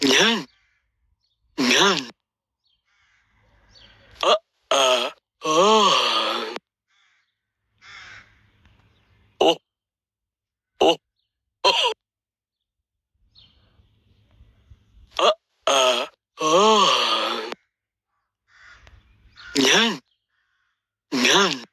Нянь. Нянь. А-а. О. О. О. А-а. О. Нянь. Нянь.